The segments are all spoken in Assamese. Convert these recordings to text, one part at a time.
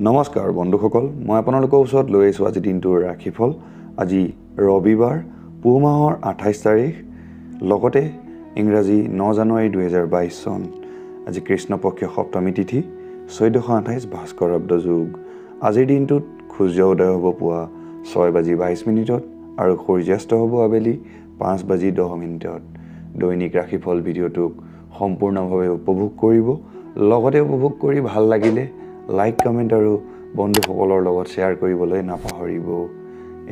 নমস্কাৰ বন্ধুসকল। মই আপোনালোকৰ ওচৰত লৈ আহিছোঁ আজি দিনটোৰ ৰাশিফল। আজি ৰবিবাৰ পুহ মাহৰ আঠাইছ তাৰিখ। লগতে ইংৰাজী ন জানুৱাৰী দুহেজাৰ বাইছ চন। আজি কৃষ্ণপক্ষীয় সপ্তমী তিথি চৈধ্যশ আঠাইছ ভাস্কৰাব্দ যুগ। আজিৰ দিনটোত সূৰ্য উদয় হ'ব পুৱা ছয় বাজি বাইছ মিনিটত আৰু সূৰ্যাস্ত হ'ব আবেলি পাঁচ বাজি দহ মিনিটত। দৈনিক ৰাশিফল ভিডিঅ'টোক সম্পূৰ্ণভাৱে উপভোগ কৰিব লগতে উপভোগ কৰি ভাল লাগিলে লাইক কমেণ্ট আৰু বন্ধুসকলৰ লগত শ্বেয়াৰ কৰিবলৈ নাপাহৰিব।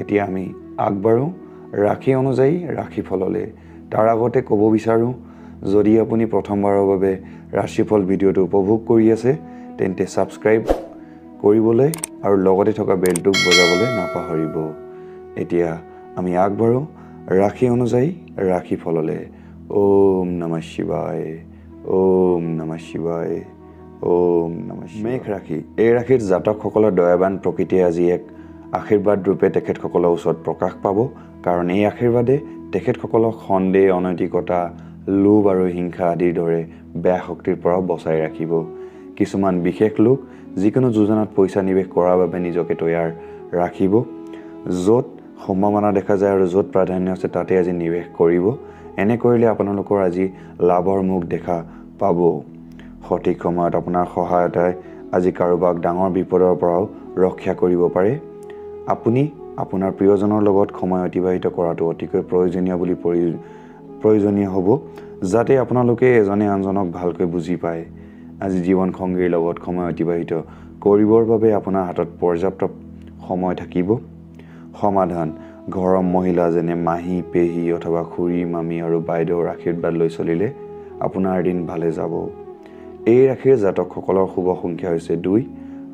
এতিয়া আমি আগবাঢ়োঁ। ৰাশি অনুযায়ী ৰাশিফললৈ। তাৰ আগতে ক'ব বিচাৰোঁ যদি আপুনি প্ৰথমবাৰৰ বাবে ৰাশিফল ভিডিঅ'টো উপভোগ কৰি আছে তেন্তে ছাবস্ক্ৰাইব কৰিবলৈ আৰু লগতে থকা বেলটোক বজাবলৈ নাপাহৰিব। এতিয়া আমি আগবাঢ়োঁ। ৰাশি অনুযায়ী ৰাশিফললৈ। ওম নমঃ শিৱায়। ওম নমঃ শিৱায়। ওম মেঘ ৰাশি এই ৰাশিৰ জাতকসকলৰ দয়াবান প্ৰকৃতিয়ে আজি এক আশীৰ্বাদ ৰূপে তেখেতসকলৰ ওচৰত প্ৰকাশ পাব কাৰণ এই আশীৰ্বাদে তেখেতসকলক সন্দেহ অনৈতিকতা লোভ আৰু হিংসা আদিৰ দৰে বেয়া শক্তিৰ পৰাও বচাই ৰাখিব। কিছুমান বিশেষ লোক যিকোনো যোজনাত পইচা নিৱেশ কৰাৰ বাবে নিজকে তৈয়াৰ ৰাখিব য'ত সম্ভাৱনা দেখা যায় আৰু য'ত প্ৰাধান্য আছে তাতে আজি নিৱেশ কৰিব। এনে কৰিলে আপোনালোকৰ আজি লাভৰ মুখ দেখা পাব। সঠিক সময়ত আপোনাৰ সহায়তাই আজি কাৰোবাক ডাঙৰ বিপদৰ পৰাও ৰক্ষা কৰিব পাৰে। আপুনি আপোনাৰ প্ৰিয়জনৰ লগত সময় অতিবাহিত কৰাটো অতিকৈ প্ৰয়োজনীয় বুলি পৰি প্ৰয়োজনীয় হ'ব যাতে আপোনালোকে এজনে আনজনক ভালকৈ বুজি পায়। আজি জীৱনসংগীৰ লগত সময় অতিবাহিত কৰিবৰ বাবে আপোনাৰ হাতত পৰ্যাপ্ত সময় থাকিব। সমাধান ঘৰৰ মহিলা যেনে মাহী পেহী অথবা খুৰী মামী আৰু বাইদেউৰ আশীৰ্বাদ লৈ চলিলে আপোনাৰ দিন ভালে যাব। এই ৰাশিৰ জাতকসকলৰ শুভ সংখ্যা হৈছে দুই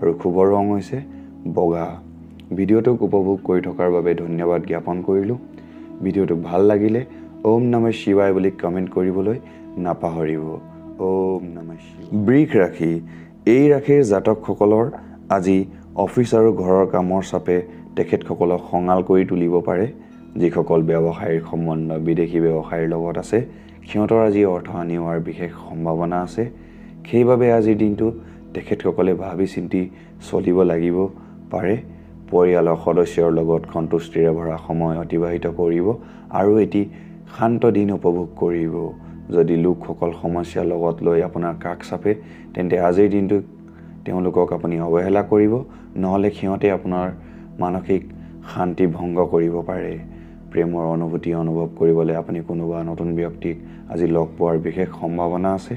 আৰু শুভ ৰং হৈছে বগা। ভিডিঅ'টোক উপভোগ কৰি থকাৰ বাবে ধন্যবাদ জ্ঞাপন কৰিলোঁ। ভিডিঅ'টোক ভাল লাগিলে ওম নমঃ শিৱায় বুলি কমেণ্ট কৰিবলৈ নাপাহৰিব। ওম নমঃ শিৱায়। বৃষ ৰাশি এই ৰাশিৰ জাতকসকলৰ আজি অফিচ আৰু ঘৰৰ কামৰ চাপে তেখেতসকলক খঙাল কৰি তুলিব পাৰে যিসকল ব্যৱসায়িক সম্বন্ধ বিদেশী ব্যৱসায়ীৰ লগত আছে। সিহঁতৰ আজি অৰ্থহানি হোৱাৰ বিশেষ সম্ভাৱনা আছে। সেইবাবে আজিৰ দিনটো তেখেতসকলে ভাবি চিন্তি চলিব লাগিব। পাৰে পৰিয়ালৰ সদস্যৰ লগত সন্তুষ্টিৰে ভৰা সময় অতিবাহিত কৰিব আৰু এটি শান্ত দিন উপভোগ কৰিব। যদি লোকসকল সমস্যাৰ লগত লৈ আপোনাৰ কাষ চাপে তেন্তে আজিৰ দিনটো তেওঁলোকক আপুনি অৱহেলা কৰিব নহ'লে সিহঁতে আপোনাৰ মানসিক শান্তি ভংগ কৰিব পাৰে। প্ৰেমৰ অনুভূতি অনুভৱ কৰিবলৈ আপুনি কোনোবা নতুন ব্যক্তিক আজি লগ পোৱাৰ বিশেষ সম্ভাৱনা আছে?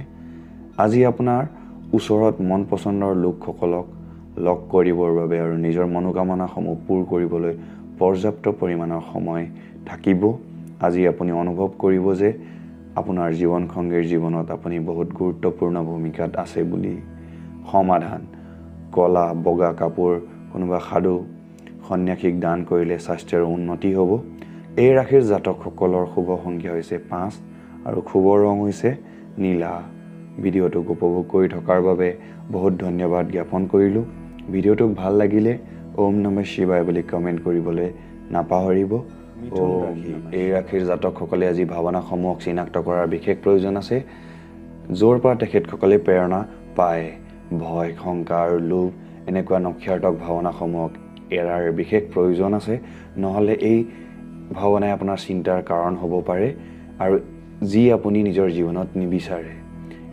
আজি আপোনাৰ ওচৰত মন পচন্দৰ লোকসকলক লগ কৰিবৰ বাবে আৰু নিজৰ মনোকামনাসমূহ পূৰ কৰিবলৈ পৰ্যাপ্ত পৰিমাণৰ সময় থাকিব। আজি আপুনি অনুভৱ কৰিব যে আপোনাৰ জীৱনসংগীৰ জীৱনত আপুনি বহুত গুৰুত্বপূৰ্ণ ভূমিকাত আছে বুলি। সমাধান কলা বগা কাপোৰ কোনোবা সাধু সন্যাসীক দান কৰিলে স্বাস্থ্যৰ উন্নতি হ'ব। এই ৰাশিৰ জাতকসকলৰ শুভ সংখ্যা হৈছে পাঁচ আৰু শুভ ৰং হৈছে নীলা। ভিডিঅ'টোক উপভোগ কৰি থকাৰ বাবে বহুত ধন্যবাদ জ্ঞাপন কৰিলোঁ। ভিডিঅ'টোক ভাল লাগিলে ওম নমঃ শিৱায় বুলি কমেণ্ট কৰিবলৈ নাপাহৰিব। এই ৰাশিৰ জাতকসকলে আজি ভাৱনাসমূহক চিনাক্ত কৰাৰ বিশেষ প্ৰয়োজন আছে য'ৰ পৰা তেখেতসকলে প্ৰেৰণা পায় ভয় শংকা আৰু লোভ এনেকুৱা নক্ষাৰ্থক ভাৱনাসমূহক এৰাৰ বিশেষ প্ৰয়োজন আছে। নহ'লে এই ভাৱনাই আপোনাৰ চিন্তাৰ কাৰণ হ'ব পাৰে আৰু যি আপুনি নিজৰ জীৱনত নিবিচাৰে।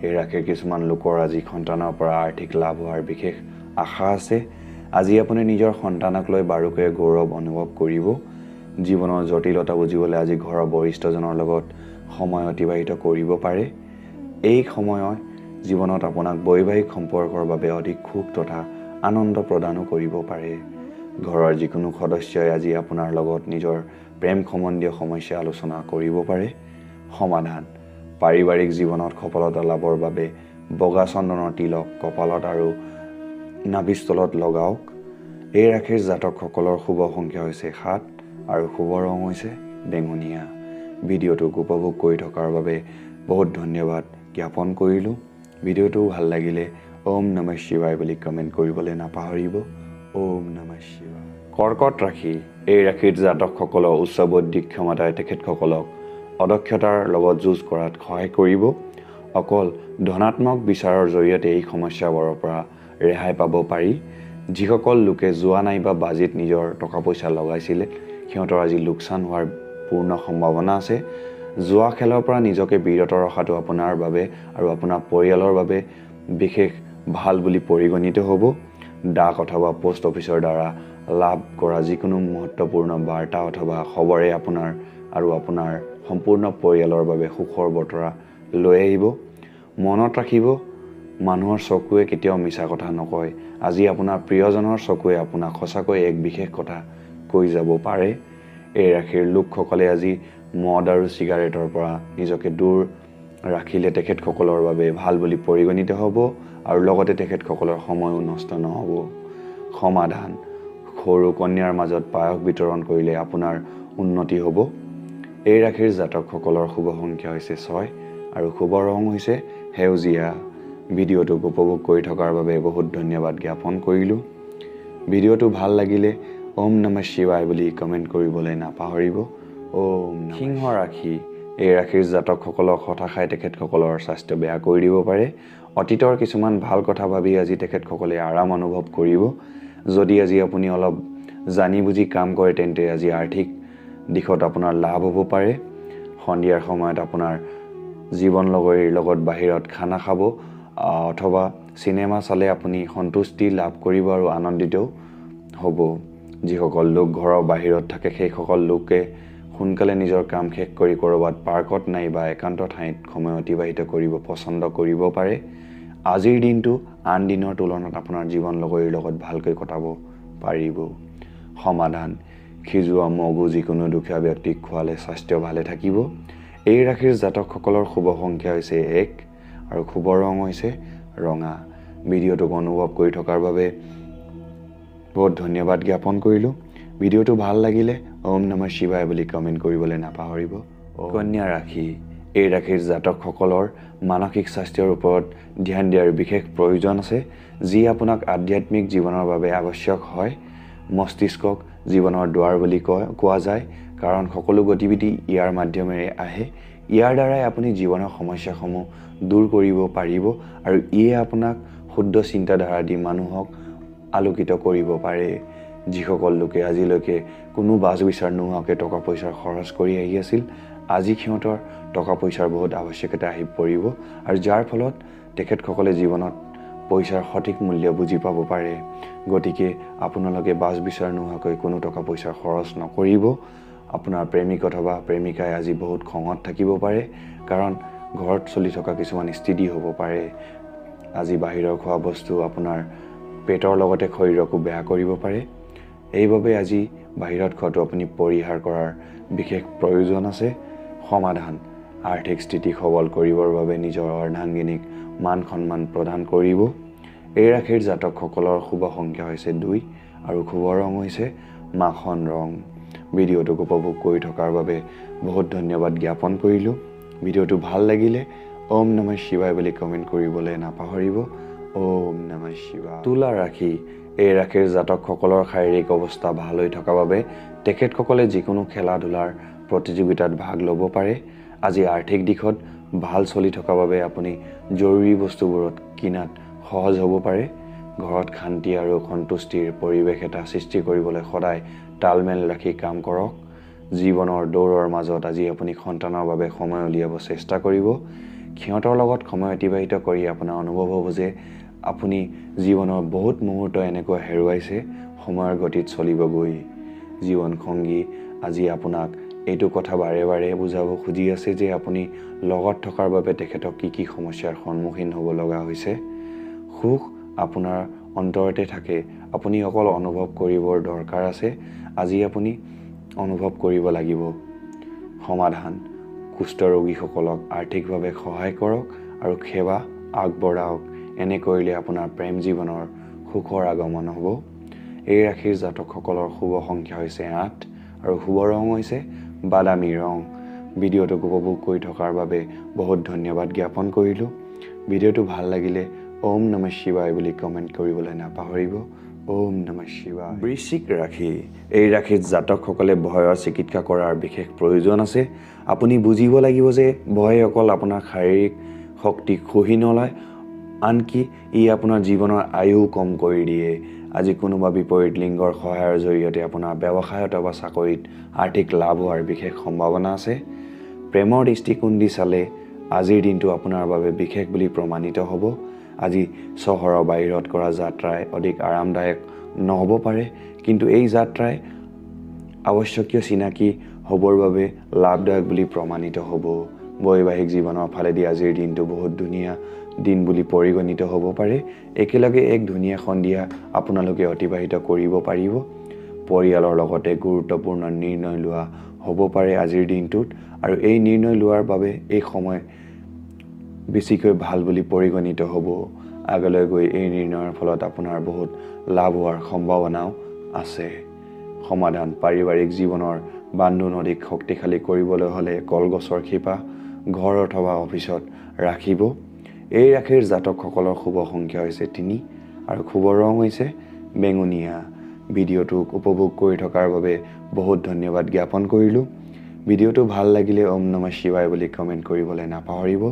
এই ৰাশিৰ কিছুমান লোকৰ আজি সন্তানৰ পৰা আৰ্থিক লাভ হোৱাৰ বিশেষ আশা আছে। আজি আপুনি নিজৰ সন্তানক লৈ বাৰুকৈয়ে গৌৰৱ অনুভৱ কৰিব। জীৱনৰ জটিলতা বুজিবলৈ আজি ঘৰৰ বৰিষ্ঠজনৰ লগত সময় অতিবাহিত কৰিব পাৰে। এই সময়ত জীৱনত আপোনাক বৈবাহিক সম্পৰ্কৰ বাবে অধিক সুখ তথা আনন্দ প্ৰদানো কৰিব পাৰে। ঘৰৰ যিকোনো সদস্যই আজি আপোনাৰ লগত নিজৰ প্ৰেম সম্বন্ধীয় সমস্যা আলোচনা কৰিব পাৰে। সমাধান পাৰিবাৰিক জীৱনত সফলতা লাভৰ বাবে বগা চন্দনৰ তিলক কপালত আৰু নাভিস্থলত লগাওক। এই ৰাশিৰ জাতকসকলৰ শুভ সংখ্যা হৈছে সাত আৰু শুভ ৰং হৈছে বেঙুনীয়া। ভিডিঅ'টোক উপভোগ কৰি থকাৰ বাবে বহুত ধন্যবাদ জ্ঞাপন কৰিলোঁ। ভিডিঅ'টো ভাল লাগিলে ওম নমঃ শিৱায় বুলি কমেণ্ট কৰিবলৈ নাপাহৰিব। ওম নমঃ শিৱায়। কৰ্কট ৰাশি এই ৰাশিৰ জাতকসকলৰ উচ্চ বৌদ্ধিক ক্ষমতাই তেখেতসকলক অদক্ষতাৰ লগত যুঁজ কৰাত সহায় কৰিব। অকল ধনাত্মক বিচাৰৰ জৰিয়তে এই সমস্যাবোৰৰ পৰা ৰেহাই পাব পাৰি। যিসকল লোকে যোৱা নাইবা বাজেট নিজৰ টকা পইচা লগাইছিলে সিহঁতৰ আজি লোকচান হোৱাৰ পূৰ্ণ সম্ভাৱনা আছে। যোৱা খেলৰ পৰা নিজকে বিৰত ৰখাটো আপোনাৰ বাবে আৰু আপোনাৰ পৰিয়ালৰ বাবে বিশেষ ভাল বুলি পৰিগণিত হ'ব। ডাক অথবা পোষ্ট অফিচৰ দ্বাৰা লাভ কৰা যিকোনো মহত্বপূৰ্ণ বাৰ্তা অথবা খবৰে আপোনাৰ আৰু আপোনাৰ সম্পূৰ্ণ পৰিয়ালৰ বাবে সুখৰ বতৰা লৈ আহিব মনত ৰাখিব মানুহৰ চকুৱে কেতিয়াও মিছা কথা নকয়। আজি আপোনাৰ প্ৰিয়জনৰ চকুৱে আপোনাক সঁচাকৈ এক বিশেষ কথা কৈ যাব পাৰে। এই ৰাশিৰ লোকসকলে আজি মদ আৰু চিগাৰেটৰ পৰা নিজকে দূৰ ৰাখিলে তেখেতসকলৰ বাবে ভাল বুলি পৰিগণিত হ'ব আৰু লগতে তেখেতসকলৰ সময়ো নষ্ট নহ'ব। সমাধান সৰু কন্যাৰ মাজত পায়স বিতৰণ কৰিলে আপোনাৰ উন্নতি হ'ব। এই ৰাশিৰ জাতকসকলৰ শুভ সংখ্যা হৈছে ছয় আৰু শুভ ৰং হৈছে সেউজীয়া। ভিডিঅ'টোক উপভোগ কৰি থকাৰ বাবে বহুত ধন্যবাদ জ্ঞাপন কৰিলোঁ। ভিডিঅ'টো ভাল লাগিলে ওম নম শিৱায় বুলি কমেণ্ট কৰিবলৈ নাপাহৰিব। ওম সিংহ ৰাশি। এই ৰাশিৰ জাতকসকলক হতাশাই তেখেতসকলৰ স্বাস্থ্য বেয়া কৰি দিব পাৰে। অতীতৰ কিছুমান ভাল কথা ভাবি আজি তেখেতসকলে আৰাম অনুভৱ কৰিব। যদি আজি আপুনি অলপ জানি বুজি কাম কৰে তেন্তে আজি আৰ্থিক দিশত আপোনাৰ লাভ হ'ব পাৰে। সন্ধিয়াৰ সময়ত আপোনাৰ জীৱন লগৰীৰ লগত বাহিৰত খানা খাব অথবা চিনেমা চালে আপুনি সন্তুষ্টি লাভ কৰিব আৰু আনন্দিতও হ'ব। যিসকল লোক ঘৰৰ বাহিৰত থাকে সেইসকল লোকে সোনকালে নিজৰ কাম শেষ কৰি ক'ৰবাত পাৰ্কত নাইবা একান্ত ঠাইত সময় অতিবাহিত কৰিব পচন্দ কৰিব পাৰে। আজিৰ দিনটো আন দিনৰ তুলনাত আপোনাৰ জীৱন লগৰীৰ লগত ভালকৈ কটাব পাৰিব। সমাধান সিজোৱা মগু যিকোনো দুখীয়া ব্যক্তিক খোৱালে স্বাস্থ্য ভালে থাকিব। এই ৰাশিৰ জাতকসকলৰ শুভ সংখ্যা হৈছে এক আৰু শুভ ৰং হৈছে ৰঙা। ভিডিঅ'টোক অনুভৱ কৰি থকাৰ বাবে বহুত ধন্যবাদ জ্ঞাপন কৰিলোঁ। ভিডিঅ'টো ভাল লাগিলে ওম নম শিৱায় বুলি কমেণ্ট কৰিবলৈ নাপাহৰিব। কন্যা ৰাশি এই ৰাশিৰ জাতকসকলৰ মানসিক স্বাস্থ্যৰ ওপৰত ধ্যান দিয়াৰ বিশেষ প্ৰয়োজন আছে যি আপোনাক আধ্যাত্মিক জীৱনৰ বাবে আৱশ্যক হয়। মস্তিষ্কক জীৱনৰ দুৱাৰ বুলি কয় কোৱা যায়। কাৰণ সকলো গতিবিধি ইয়াৰ মাধ্যমেৰে আহে। ইয়াৰ দ্বাৰাই আপুনি জীৱনৰ সমস্যাসমূহ দূৰ কৰিব পাৰিব আৰু ইয়ে আপোনাক শুদ্ধ চিন্তাধাৰা দি মানুহক আলোকিত কৰিব পাৰে। যিসকল লোকে আজিলৈকে কোনো বাজ বিচাৰ নোহোৱাকৈ টকা পইচাৰ খৰচ কৰি আহি আছিল আজি সিহঁতৰ টকা পইচাৰ বহুত আৱশ্যকতা আহি পৰিব আৰু যাৰ ফলত তেখেতসকলে জীৱনত পইচাৰ সঠিক মূল্য বুজি পাব পাৰে। গতিকে আপোনালোকে বাজ বিচাৰ নোহোৱাকৈ কোনো টকা পইচাৰ খৰচ নকৰিব। আপোনাৰ প্ৰেমিক অথবা প্ৰেমিকাই আজি বহুত খঙত থাকিব পাৰে কাৰণ ঘৰত চলি থকা কিছুমান স্থিতি হ'ব পাৰে। আজি বাহিৰৰ খোৱা বস্তু আপোনাৰ পেটৰ লগতে শৰীৰকো বেয়া কৰিব পাৰে। এইবাবে আজি বাহিৰত খোৱাটো আপুনি পৰিহাৰ কৰাৰ বিশেষ প্ৰয়োজন আছে। সমাধান আৰ্থিক স্থিতি সবল কৰিবৰ বাবে নিজৰ অৰ্ধাংগিনীক মান সন্মান প্ৰদান কৰিব। এই ৰাশিৰ জাতকসকলৰ শুভ সংখ্যা হৈছে দুই আৰু শুভ ৰং হৈছে মাখন ৰং। ভিডিঅ'টোক উপভোগ কৰি থকাৰ বাবে বহুত ধন্যবাদ জ্ঞাপন কৰিলোঁ। ভিডিঅ'টো ভাল লাগিলে ওম নম শিৱায় বুলি কমেণ্ট কৰিবলৈ নাপাহৰিব। ওম নম শিৱায়। তুলা ৰাশি। এই ৰাশিৰ জাতকসকলৰ শাৰীৰিক অৱস্থা ভাল হৈ থকা বাবে তেখেতসকলে যিকোনো খেলা ধূলাৰ প্ৰতিযোগিতাত ভাগ ল'ব পাৰে। আজি আৰ্থিক দিশত ভাল চলি থকা বাবে আপুনি জৰুৰী বস্তুবোৰত কিনাত সহজ হ'ব পাৰে। ঘৰত শান্তি আৰু সন্তুষ্টিৰ পৰিৱেশ এটা সৃষ্টি কৰিবলৈ সদায় তালমেল ৰাখি কাম কৰক। জীৱনৰ দৌৰৰ মাজত আজি আপুনি সন্তানৰ বাবে সময় উলিয়াব চেষ্টা কৰিব। সিহঁতৰ লগত সময় অতিবাহিত কৰি আপোনাৰ অনুভৱ হ'ব যে আপুনি জীৱনৰ বহুত মুহূৰ্ত এনেকুৱা হেৰুৱাইছে সময়ৰ গতিত চলিবগৈ। জীৱনসংগী আজি আপোনাক এইটো কথা বাৰে বাৰে বুজাব খুজি আছে যে আপুনি লগত থকাৰ বাবে তেখেতক কি কি সমস্যাৰ সন্মুখীন হ'ব লগা হৈছে। সুখ আপোনাৰ অন্তৰতে থাকে। আপুনি অকল অনুভৱ কৰিবৰ দৰকাৰ আছে। আজি আপুনি অনুভৱ কৰিব লাগিব। সমাধান কুষ্ঠ ৰোগীসকলক আৰ্থিকভাৱে সহায় কৰক আৰু সেৱা আগবঢ়াওক। এনে কৰিলে আপোনাৰ প্ৰেম জীৱনৰ সুখৰ আগমন হ'ব। এই ৰাশিৰ জাতকসকলৰ শুভ সংখ্যা হৈছে আঠ আৰু শুভ ৰং হৈছে বাদামী ৰং ভিডিঅ'টোক উপভোগ কৰি থকাৰ বাবে বহুত ধন্যবাদ জ্ঞাপন কৰিলোঁ। ভিডিঅ'টো ভাল লাগিলে ওম নম শিৱায় বুলি কমেণ্ট কৰিবলৈ নাপাহৰিব। ওম নম শিৱায়। বৃশ্চিক ৰাশি। এই ৰাশিত জাতকসকলে ভয়ৰ চিকিৎসা কৰাৰ বিশেষ প্ৰয়োজন আছে। আপুনি বুজিব লাগিব যে ভয় অকল আপোনাৰ শাৰীৰিক শক্তি খহি নলয় আনকি ই আপোনাৰ জীৱনৰ আয়ু কম কৰি দিয়ে। আজি কোনোবা বিপৰীত লিংগৰ সহায়ৰ জৰিয়তে আপোনাৰ ব্যৱসায়ত বা চাকৰিত আৰ্থিক লাভ হোৱাৰ বিশেষ সম্ভাৱনা আছে? প্ৰেমৰ দৃষ্টিকোণ দি চালে আজিৰ দিনটো আপোনাৰ বাবে বিশেষ বুলি প্ৰমাণিত হ'ব। আজি চহৰৰ বাহিৰত কৰা যাত্ৰাই অধিক আৰামদায়ক নহ'ব পাৰে কিন্তু এই যাত্ৰাই আৱশ্যকীয় চিনাকি হ'বৰ বাবে লাভদায়ক বুলি প্ৰমাণিত হ'ব। বৈবাহিক জীৱনৰ ফালেদি আজিৰ দিনটো বহুত ধুনীয়া দিন বুলি পৰিগণিত হ'ব পাৰে। একেলগে এক ধুনীয়া সন্ধিয়া আপোনালোকে অতিবাহিত কৰিব পাৰিব। পৰিয়ালৰ লগতে গুৰুত্বপূৰ্ণ নিৰ্ণয় লোৱা হ'ব পাৰে আজিৰ দিনটোত আৰু এই নিৰ্ণয় লোৱাৰ বাবে এই সময় বেছিকৈ ভাল বুলি পৰিগণিত হ'ব। আগলৈ গৈ এই নিৰ্ণয়ৰ ফলত আপোনাৰ বহুত লাভ হোৱাৰ সম্ভাৱনাও আছে। সমাধান পাৰিবাৰিক জীৱনৰ বান্ধোন অধিক শক্তিশালী কৰিবলৈ হ'লে কলগছৰ শিপা ঘৰ অথবা অফিচত ৰাখিব। এই ৰাশিৰ জাতকসকলৰ শুভ সংখ্যা হৈছে তিনি আৰু শুভ ৰং হৈছে বেঙুনীয়া। ভিডিঅ'টোক উপভোগ কৰি থকাৰ বাবে বহুত ধন্যবাদ জ্ঞাপন কৰিলোঁ। ভিডিঅ'টো ভাল লাগিলে ওম নমঃ শিৱায় বুলি কমেণ্ট কৰিবলৈ নাপাহৰিব।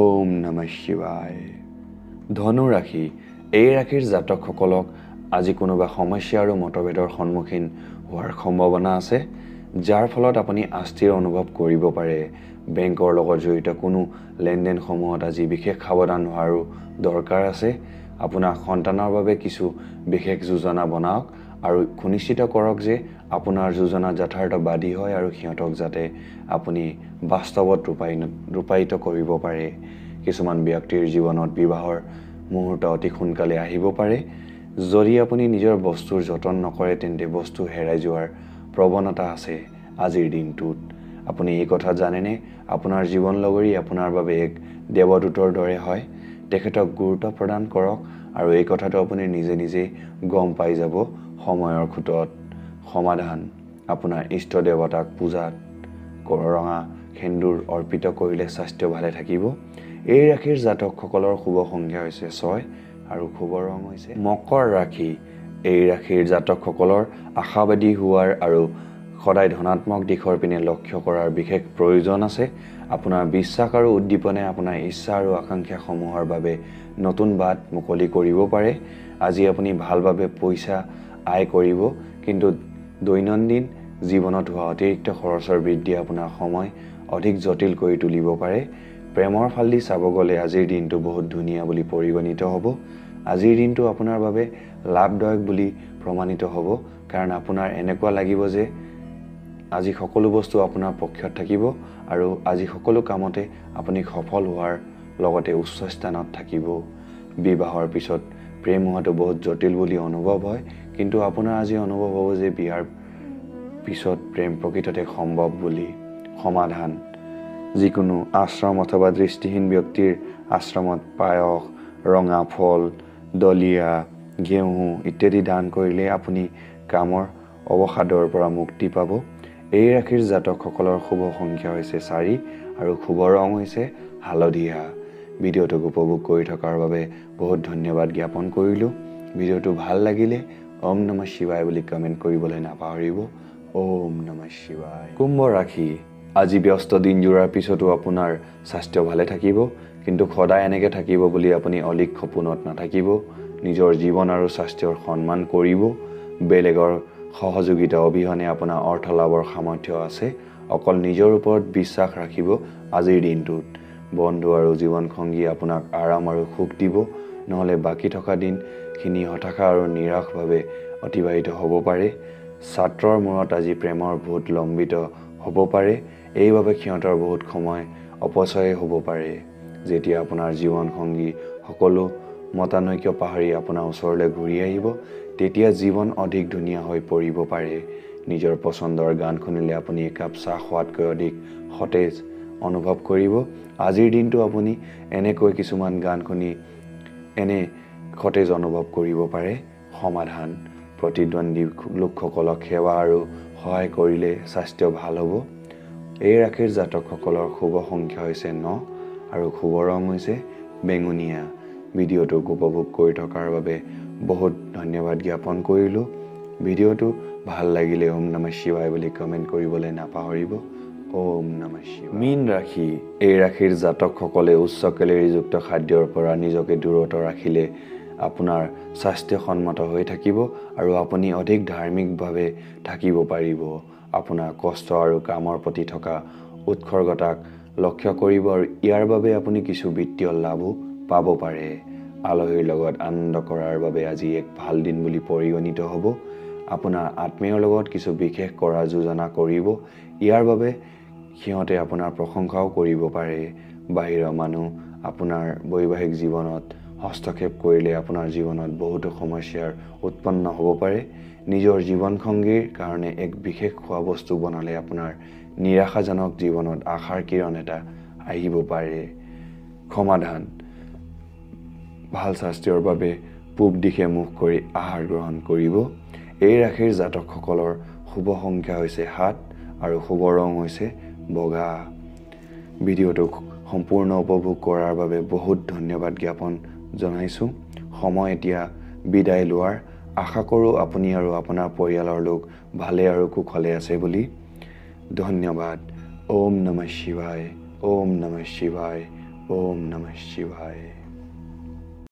ওম নমঃ শিৱায়। ধনু ৰাশি এই ৰাশিৰ জাতকসকলক আজি কোনোবা সমস্যা আৰু মতভেদৰ সন্মুখীন হোৱাৰ সম্ভাৱনা আছে যাৰ ফলত আপুনি আস্থিৰ অনুভৱ কৰিব পাৰে। বেংকৰ লগত জড়িত কোনো লেনদেনসমূহত আজি বিশেষ সাৱধান হোৱাৰো দৰকাৰ আছে। আপোনাৰ সন্তানৰ বাবে কিছু বিশেষ যোজনা বনাওক আৰু সুনিশ্চিত কৰক যে আপোনাৰ যোজনা যথাৰ্থবাদী হয় আৰু সিহঁতক যাতে আপুনি বাস্তৱত ৰূপায়ন ৰূপায়িত কৰিব পাৰে। কিছুমান ব্যক্তিৰ জীৱনত বিবাহৰ মুহূৰ্ত অতি সোনকালে আহিব পাৰে। যদি আপুনি নিজৰ বস্তুৰ যতন নকৰে তেন্তে বস্তু হেৰাই যোৱাৰ প্ৰৱণতা আছে। আজিৰ দিনটোত আপুনি এই কথা জানেনে? আপোনাৰ জীৱন লগৰী আপোনাৰ বাবে এক দেৱদূতৰ দৰে হয়। তেখেতক গুৰুত্ব প্ৰদান কৰক আৰু এই কথাটো আপুনি নিজে নিজেই গম পাই যাব সময়ৰ খুঁটত। সমাধান আপোনাৰ ইষ্ট দেৱতাক পূজাত। ৰঙা সেন্দুৰ অৰ্পিত কৰিলে স্বাস্থ্য ভালে থাকিব। এই ৰাশিৰ জাতকসকলৰ শুভ সংখ্যা হৈছে ছয় আৰু শুভ ৰং হৈছে মকৰ ৰাশি। এই ৰাশিৰ জাতকসকলৰ আশাবাদী হোৱাৰ আৰু সদায় ধনাত্মক দিশৰ পিনে লক্ষ্য কৰাৰ বিশেষ প্ৰয়োজন আছে। আপোনাৰ বিশ্বাস আৰু উদ্দীপনাই আপোনাৰ ইচ্ছা আৰু আকাংক্ষাসমূহৰ বাবে নতুন বাট মুকলি কৰিব পাৰে। আজি আপুনি ভালভাৱে পইচা আয় কৰিব কিন্তু দৈনন্দিন জীৱনত হোৱা অতিৰিক্ত খৰচৰ বৃদ্ধিয়ে আপোনাৰ সময় অধিক জটিল কৰি তুলিব পাৰে। প্ৰেমৰ ফালেদি চাব গ'লে আজিৰ দিনটো বহুত ধুনীয়া বুলি পৰিগণিত হ'ব। আজিৰ দিনটো আপোনাৰ বাবে লাভদায়ক বুলি প্ৰমাণিত হ'ব কাৰণ আপোনাৰ এনেকুৱা লাগিব যে আজি সকলো বস্তু আপোনাৰ পক্ষত থাকিব আৰু আজি সকলো কামতে আপুনি সফল হোৱাৰ লগতে উচ্চ স্থানত থাকিব। বিবাহৰ পিছত প্ৰেম হোৱাটো বহুত জটিল বুলি অনুভৱ হয় কিন্তু আপোনাৰ আজি অনুভৱ হ'ব যে বিয়াৰ পিছত প্ৰেম প্ৰকৃততে সম্ভৱ বুলি। সমাধান। যিকোনো আশ্ৰম অথবা দৃষ্টিহীন ব্যক্তিৰ আশ্ৰমত পায়স ৰঙা ফল দলিয়া ঘেঁহু ইত্যাদি দান কৰিলে আপুনি কামৰ অৱসাদৰ পৰা মুক্তি পাব। এই ৰাশিৰ জাতকসকলৰ শুভ সংখ্যা হৈছে চাৰি আৰু শুভ ৰং হৈছে হালধীয়া। ভিডিঅ'টোক উপভোগ কৰি থকাৰ বাবে বহুত ধন্যবাদ জ্ঞাপন কৰিলোঁ। ভিডিঅ'টো ভাল লাগিলে ওম নমঃ শিৱায় বুলি কমেণ্ট কৰিবলৈ নাপাহৰিব। ওম নমঃ শিৱায়। কুম্ভ ৰাশি আজি ব্যস্ত দিনজোৰাৰ পিছতো আপোনাৰ স্বাস্থ্য ভালে থাকিব কিন্তু সদায় এনেকৈ থাকিব বুলি আপুনি অলিক সপোনত নাথাকিব। নিজৰ জীৱন আৰু স্বাস্থ্যৰ সন্মান কৰিব। বেলেগৰ সহযোগিতা অবিহনে আপোনাৰ অৰ্থ লাভৰ সামৰ্থ্য আছে। অকল নিজৰ ওপৰত বিশ্বাস ৰাখিব আজিৰ দিনটোত। বন্ধু আৰু জীৱনসংগী আপোনাক আৰাম আৰু সুখ দিব নহ'লে বাকী থকা দিনখিনি হতাশা আৰু নিৰাশভাৱে অতিবাহিত হ'ব পাৰে। ছাত্ৰৰ মূৰত আজি প্ৰেমৰ ভূত লম্বিত হ'ব পাৰে এইবাবে সিহঁতৰ বহুত সময় অপচয় হ'ব পাৰে। যেতিয়া আপোনাৰ জীৱনসংগী সকলো মতানৈক্য পাহৰি আপোনাৰ ওচৰলৈ ঘূৰি আহিব তেতিয়া জীৱন অধিক ধুনীয়া হৈ পৰিব পাৰে। নিজৰ পচন্দৰ গান শুনিলে আপুনি একাপ চাহ খোৱাতকৈ অধিক সতেজ অনুভৱ কৰিব। আজিৰ দিনটো আপুনি এনেকৈ কিছুমান গান শুনি এনে সতেজ অনুভৱ কৰিব পাৰে। সমাধান প্ৰতিদ্বন্দ্বী লোকসকলক সেৱা আৰু সহায় কৰিলে স্বাস্থ্য ভাল হ'ব। এই ৰাশিৰ জাতকসকলৰ শুভ সংখ্যা হৈছে ন আৰু শুভ ৰং হৈছে বেঙুনীয়া। ভিডিঅ'টোক উপভোগ কৰি থকাৰ বাবে বহুত ধন্যবাদ জ্ঞাপন কৰিলোঁ। ভিডিঅ'টো ভাল লাগিলে ওম নমঃ শিৱায় বুলি কমেণ্ট কৰিবলৈ নাপাহৰিব। ওম নমঃ শিৱায়। মীন ৰাশি। এই ৰাশিৰ জাতকসকলে উচ্চ কেলেৰিযুক্ত খাদ্যৰ পৰা নিজকে দূৰত ৰাখিলে আপোনাৰ স্বাস্থ্যসন্মত হৈ থাকিব আৰু আপুনি অধিক ধাৰ্মিকভাৱে থাকিব পাৰিব। আপোনাৰ কষ্ট আৰু কামৰ প্ৰতি থকা উৎসৰ্গতাক লক্ষ্য কৰিব। আৰু ইয়াৰ বাবে আপুনি কিছু বিত্তীয় লাভো পাব পাৰে। আলহীৰ লগত আনন্দ কৰাৰ বাবে আজি এক ভাল দিন বুলি পৰিগণিত হ'ব। আপোনাৰ আত্মীয়ৰ লগত কিছু বিশেষ কৰা যোজনা কৰিব। ইয়াৰ বাবে সিহঁতে আপোনাৰ প্ৰশংসাও কৰিব পাৰে। বাহিৰৰ মানুহ আপোনাৰ বৈবাহিক জীৱনত হস্তক্ষেপ কৰিলে আপোনাৰ জীৱনত বহুতো সমস্যাৰ উৎপন্ন হ'ব পাৰে। নিজৰ জীৱনসংগীৰ কাৰণে এক বিশেষ খোৱা বস্তু বনালে আপোনাৰ নিৰাশাজনক জীৱনত আশাৰ কিৰণ এটা আহিব পাৰে। সমাধান ভাল স্বাস্থ্যৰ বাবে পূব দিশে মুখ কৰি আহাৰ গ্ৰহণ কৰিব। এই ৰাশিৰ জাতকসকলৰ শুভ সংখ্যা হৈছে সাত আৰু শুভ ৰং হৈছে বগা। ভিডিঅ'টোক সম্পূৰ্ণ উপভোগ কৰাৰ বাবে বহুত ধন্যবাদ জ্ঞাপন জনাইছোঁ। সময় এতিয়া বিদায় লোৱাৰ। আশা কৰোঁ আপুনি আৰু আপোনাৰ পৰিয়ালৰ লোক ভালে আৰু কুশলে আছে বুলি। ধন্যবাদ। ওম নমঃ শিৱায়। ওম নমঃ শিৱায়। ওম নমঃ শিৱায়।